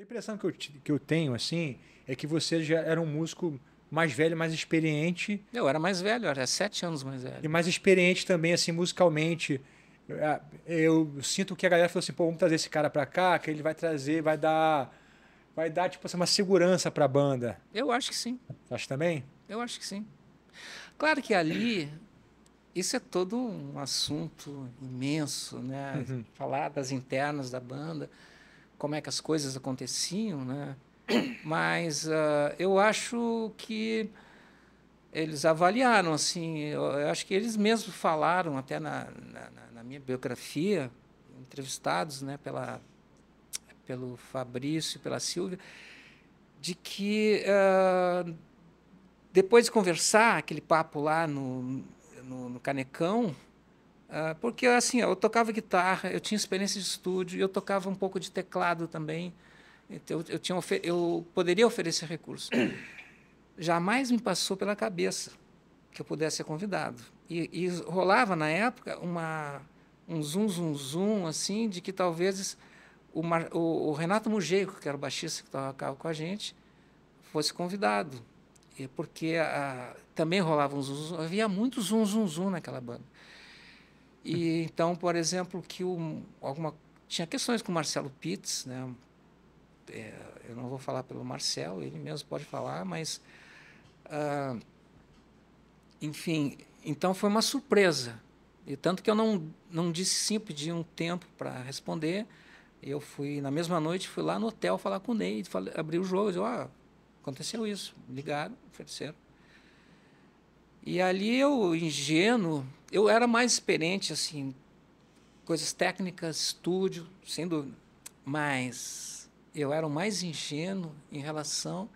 A impressão que eu, que eu tenho, assim, é que você já era um músico mais velho, mais experiente. Eu era mais velho, era sete anos mais velho. E mais experiente também, assim, musicalmente. Eu, eu sinto que a galera falou assim, pô, vamos trazer esse cara pra cá, que ele vai trazer, vai dar. Vai dar, tipo assim, uma segurança pra banda. Eu acho que sim. Acho também? Eu acho que sim. Claro que ali isso é todo um assunto imenso, né? Uhum. Falar das internas da banda, como é que as coisas aconteciam, né? Mas uh, eu acho que eles avaliaram, assim, eu, eu, acho que eles mesmos falaram até na, na, na minha biografia, entrevistados, né, pela, pelo Fabrício e pela Silvia, de que uh, depois de conversar aquele papo lá no no, no Canecão, porque assim, eu tocava guitarra, eu tinha experiência de estúdio, eu tocava um pouco de teclado também, então eu, tinha eu poderia oferecer recursos. Jamais me passou pela cabeça que eu pudesse ser convidado. E, e rolava na época uma um zoom, zoom, zoom, assim, de que talvez o, Mar, o, o Renato Mugeiro, que era o baixista que tocava com a gente, fosse convidado porque a, também rolava um zum, zum, havia muito zum, zum, zum naquela banda. E então, por exemplo, que o, alguma tinha questões com o Marcelo Pitts, né? É, eu não vou falar pelo Marcelo, ele mesmo pode falar, mas ah, enfim, então foi uma surpresa. E tanto que eu não não disse sim, pedi um tempo para responder. Eu fui na mesma noite, fui lá no hotel falar com o Ney, falei, abri o jogo, disse, ó, oh, Aconteceu isso. Ligaram, ofereceram. E ali eu, ingênuo, eu era mais experiente, assim, coisas técnicas, estúdio, sem dúvida. Mas eu era o mais ingênuo em relação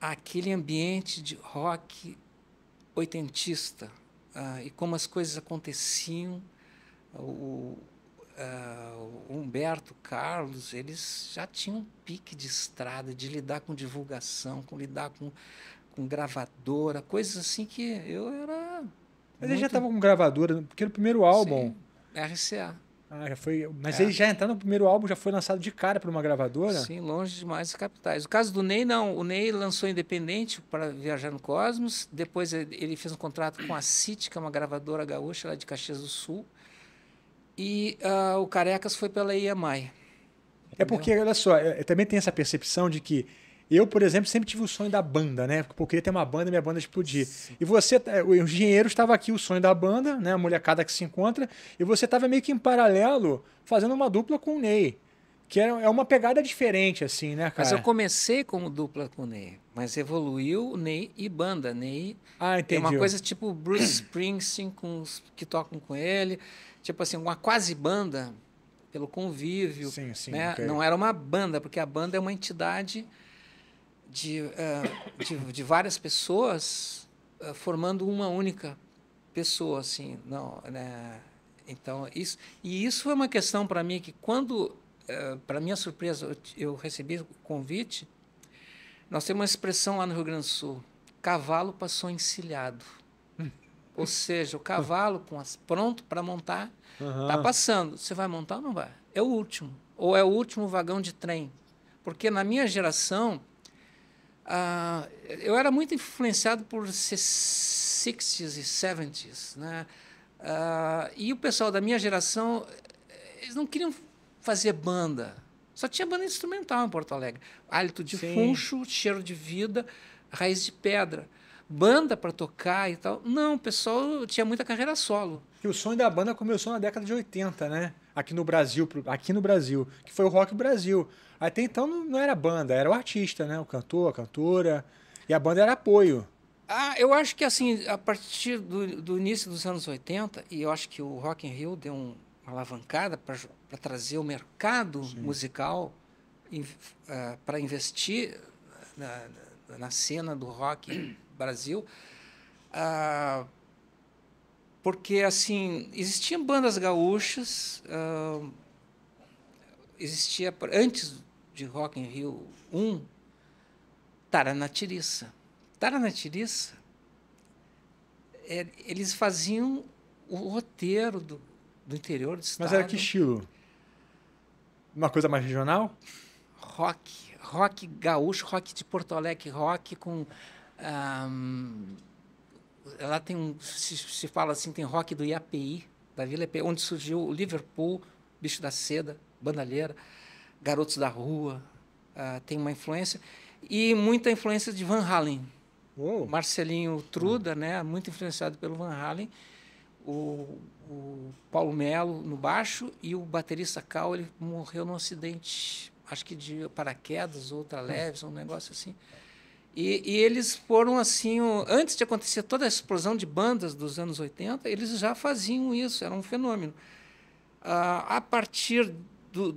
àquele ambiente de rock oitentista uh, e como as coisas aconteciam. O, uh, o Humberto, Carlos, eles já tinham um pique de estrada, de lidar com divulgação, com lidar com, com gravadora, coisas assim que eu era. Mas muito... eles já estavam com gravadora, porque no primeiro álbum. Sim, RCA. Ah, já foi. Mas é. ele já entrando no primeiro álbum, já foi lançado de cara para uma gravadora? Sim, longe demais das capitais. O caso do Ney, não. O Ney lançou independente para viajar no Cosmos. Depois ele fez um contrato com a City, que é uma gravadora gaúcha lá de Caxias do Sul. E uh, o Carecas foi pela EMI. É porque, olha só, eu, também tem essa percepção de que eu, por exemplo, sempre tive o sonho da banda, né? Porque eu queria ter uma banda e minha banda explodir. Sim. E você, é, o engenheiro estava aqui, o sonho da banda, né? A molecada que se encontra, e você estava meio que em paralelo fazendo uma dupla com o Ney. Que é, é uma pegada diferente, assim, né, cara? Mas eu comecei como dupla com o Ney, mas evoluiu Ney e banda. Ney ah, entendi. é uma coisa tipo Bruce Springsteen com os que tocam com ele tipo assim, uma quase banda pelo convívio. Sim, sim, né? Okay. Não era uma banda, porque a banda é uma entidade de, uh, de, de, várias pessoas uh, formando uma única pessoa, assim, não, né? Então isso e isso foi uma questão para mim que quando, uh, para minha surpresa, eu, eu, recebi o convite. Nós temos uma expressão lá no Rio Grande do Sul: cavalo passou encilhado. Ou seja, o cavalo com as, pronto para montar está uhum. passando. Você vai montar ou não vai? É o último. Ou é o último vagão de trem. Porque na minha geração, uh, eu era muito influenciado por 60s e 70s. Né? Uh, e o pessoal da minha geração, eles não queriam fazer banda. Só tinha banda instrumental em Porto Alegre. Hálito de Sim. funcho, cheiro de vida, raiz de pedra banda para tocar e tal. Não, o pessoal tinha muita carreira solo. E o sonho da banda começou na década de 80, né? Aqui no Brasil, aqui no Brasil, que foi o Rock Brasil. Até então não era banda, era o artista, né? O cantor, a cantora. E a banda era apoio. Ah, eu acho que assim, a partir do, do início dos anos 80, e eu acho que o Rock in Rio deu um, uma alavancada para trazer o mercado Sim. musical uh, ah, para investir na, na cena do rock Brasil. Ah, porque, assim, existiam bandas gaúchas, ah, existia, antes de Rock in Rio 1, Taranatiriça. Taranatiriça, é, eles faziam o roteiro do, do interior do estado. Mas era que estilo? Uma coisa mais regional? rock, rock gaúcho, rock de Porto Alegre, rock com um, ela tem um se, se, fala assim tem rock do IAPI da Vila IAPI, onde surgiu o Liverpool, Bicho da Seda, Bandalheira, Garotos da Rua, uh, tem uma influência e muita influência de Van Halen. Uou. Marcelinho Truda, né, muito influenciado pelo Van Halen. O, o Paulo Melo no baixo e o baterista Cal ele morreu num acidente, acho que de paraquedas, outra leve, um negócio assim. E, e, eles foram assim, antes de acontecer toda a explosão de bandas dos anos 80, eles já faziam isso, era um fenômeno. Ah, a partir do,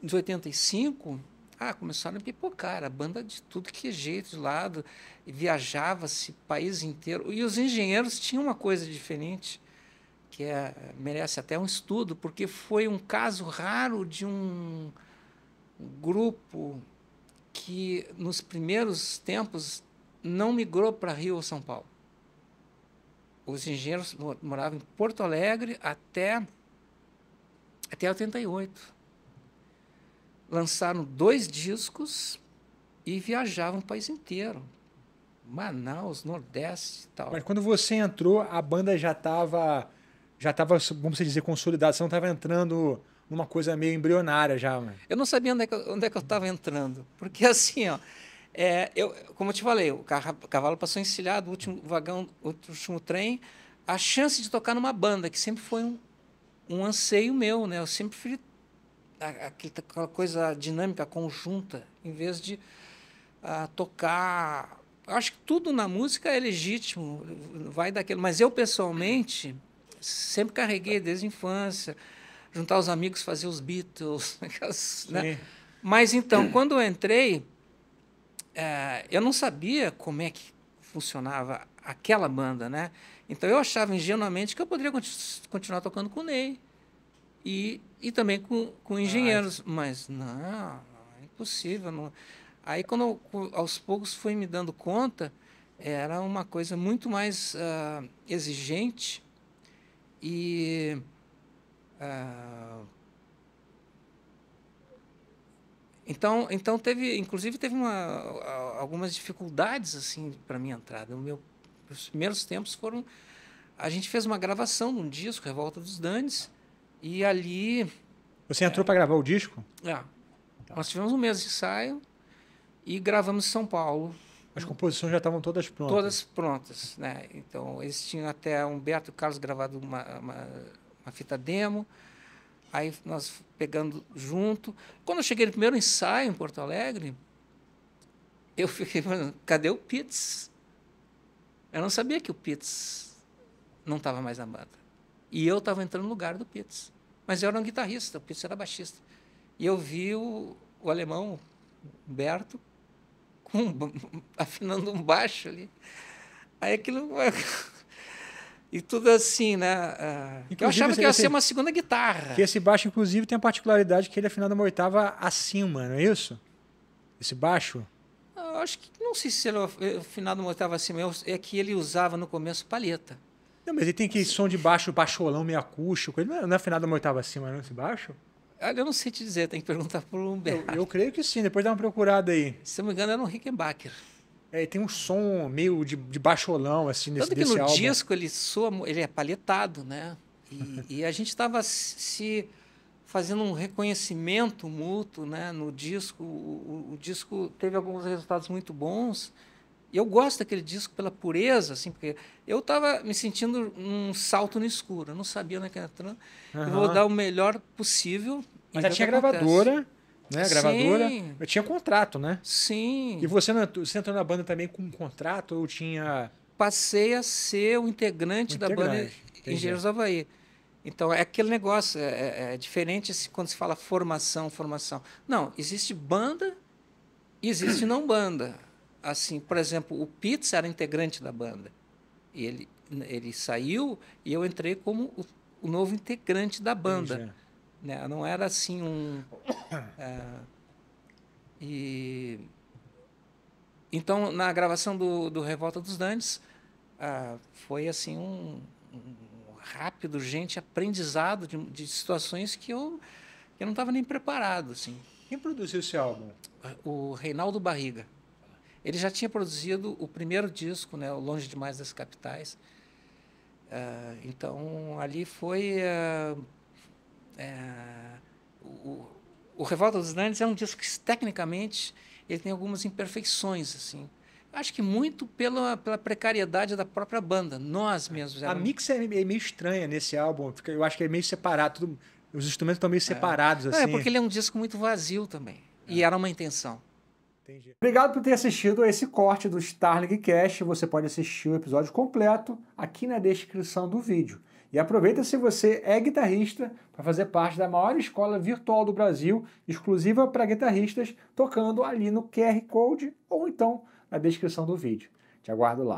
de 85, ah, começaram a pipocar, a banda de tudo que é jeito de lado, viajava-se país inteiro. E os engenheiros tinham uma coisa diferente, que é, merece até um estudo, porque foi um caso raro de um grupo que nos primeiros tempos não migrou para Rio ou São Paulo. Os engenheiros moravam em Porto Alegre até até 88. Lançaram dois discos e viajavam o país inteiro. Manaus, Nordeste e tal. Mas quando você entrou, a banda já estava já estava, vamos dizer, consolidada, você não estava entrando numa coisa meio embrionária já, mano. Eu não sabia onde é que, onde é que eu estava entrando. Porque assim, ó, é, eu, como eu te falei, o cavalo passou encilhado, o último vagão, o último trem. A chance de tocar numa banda, que sempre foi um, um anseio meu, né? Eu sempre fui aquela coisa dinâmica, conjunta, em vez de uh, tocar. Acho que tudo na música é legítimo, vai daquilo. Mas eu, pessoalmente, sempre carreguei desde a infância juntar os amigos, fazer os Beatles. né? Mas então, quando eu entrei, é, eu não sabia como é que funcionava aquela banda, né? Então eu achava ingenuamente que eu poderia continuar tocando com o Ney e, e também com, com engenheiros, ah, mas não, é impossível. Não. Aí quando eu, aos poucos fui me dando conta, era uma coisa muito mais uh, exigente e ah, então, então teve, inclusive teve uma, algumas dificuldades assim para minha entrada. O meu, os primeiros tempos foram, a gente fez uma gravação de um disco, Revolta dos Dandes, e ali. Você entrou é, para gravar o disco? É. Tá. Nós tivemos um mês de ensaio e gravamos em São Paulo. As composições já estavam todas prontas. Todas prontas, né? Então eles tinham até Humberto e Carlos gravado uma, uma uma fita demo. Aí nós pegando junto. Quando eu cheguei no primeiro ensaio em Porto Alegre, eu fiquei falando, cadê o Pitts? Eu não sabia que o Pitts não estava mais na banda. E eu estava entrando no lugar do Pitts. Mas eu era um guitarrista, o Pitts era baixista. E eu vi o, o alemão, Humberto, com, afinando um baixo ali. Aí aquilo e tudo assim, né? Uh, eu achava que ia ser uma segunda guitarra. Que esse baixo, inclusive, tem a particularidade que ele é afinado uma oitava acima, não é isso? Esse baixo? Eu acho que não sei se ele é afinado uma oitava acima, é que ele usava no começo palheta. Não, mas ele tem aquele som de baixo, baixolão meio acústico. Ele não é, é afinado uma oitava acima, não, esse baixo? Eu não sei te dizer, tem que perguntar para o Humberto. Eu, eu, creio que sim, depois dá uma procurada aí. Se não me engano, era um Rickenbacker. É, tem um som meio de, de baixolão, assim, nesse Tanto que no álbum. disco ele soa, ele é paletado, né? E, e a gente estava se fazendo um reconhecimento mútuo, né? No disco, o, o, disco teve alguns resultados muito bons. E eu gosto daquele disco pela pureza, assim, porque eu estava me sentindo um salto no escuro. Eu não sabia ia entrando. Uhum. Eu vou dar o melhor possível. Mas já tinha gravadora. Acontece né? A gravadora. Sim. Eu tinha contrato, né? Sim. E você, você entrou na banda também com um contrato ou tinha. Passei a ser o integrante, da banda Engenheiros do Havaí. Então, é aquele negócio, é, é, é diferente quando se fala formação, formação. Não, existe banda e existe não banda. Assim, por exemplo, o Pitts era integrante da banda. E ele, ele saiu e eu entrei como o, o novo integrante da banda. Entendi. Né? Não era assim um. É, e então na gravação do, do Revolta dos Dantes ah, foi assim um, um, rápido, gente, aprendizado de, de situações que eu, que eu não estava nem preparado, assim. Quem produziu esse álbum? O Reinaldo Barriga. Ele já tinha produzido o primeiro disco, né, o Longe Demais das Capitais. Uh, então, ali foi... Uh, uh, o, o Revolta dos Nantes é um disco que, tecnicamente, ele tem algumas imperfeições, assim. Acho que muito pela, pela precariedade da própria banda, nós mesmos. A mix é meio estranha nesse álbum, eu acho que é meio separado, tudo, os instrumentos estão meio separados. É. assim. é porque ele é um disco muito vazio também, é. e era uma intenção. Entendi. Obrigado por ter assistido a esse corte do Starlink Cast. Você pode assistir o episódio completo aqui na descrição do vídeo. E aproveita se você é guitarrista para fazer parte da maior escola virtual do Brasil, exclusiva para guitarristas, tocando ali no QR Code ou então na descrição do vídeo. Te aguardo lá.